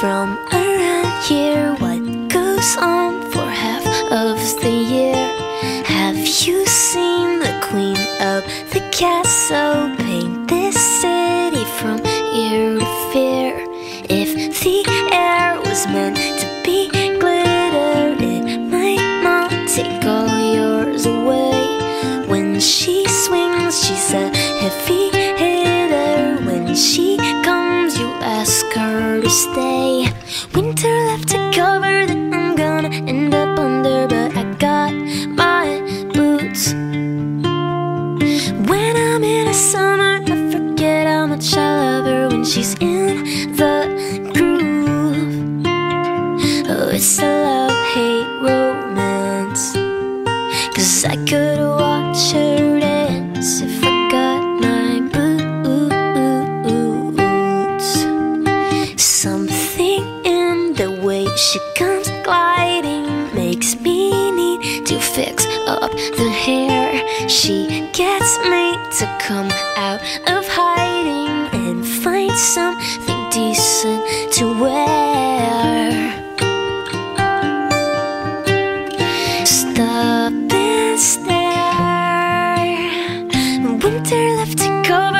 from around here. What goes on for half of the year? Have you seen the queen of the castle? Paint this city from ear to fear. If the air was meant to be glittered It might not take all yours away. When she swings she's a heavy When I'm in a summer, I forget how much I love her when she's in the groove. Oh, it's a love hate romance. Cause I could watch her dance if I got my boots. Something in the way she comes gliding makes me need to fix to wear. Stop and stare. Winter left to cover,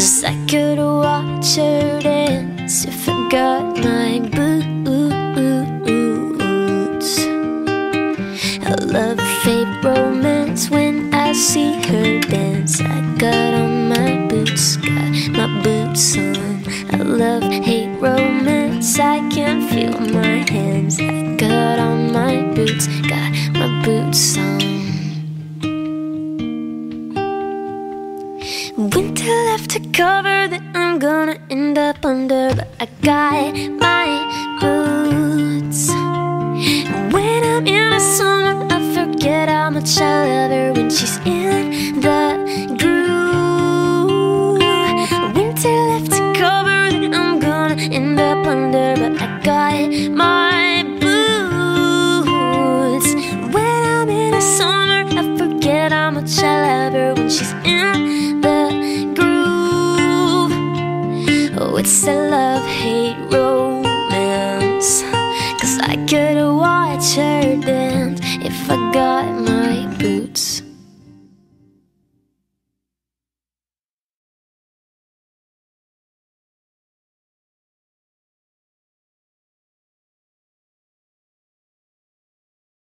Cause I could watch her dance if I got my boots. I love fate romance when I see her dance. I got on my boots, got my boots on. I love hate romance, I can feel my hands. I got on my boots, got my boots on. To cover, that I'm gonna end up under, but I got my boots. When I'm in a summer, I forget how much I love her when she's in the groove. Winter left to cover, then I'm gonna end up under, but I got my boots. When I'm in a summer, I forget how much I love her when she's in it's a love hate romance. Cause I could watch her dance if I got.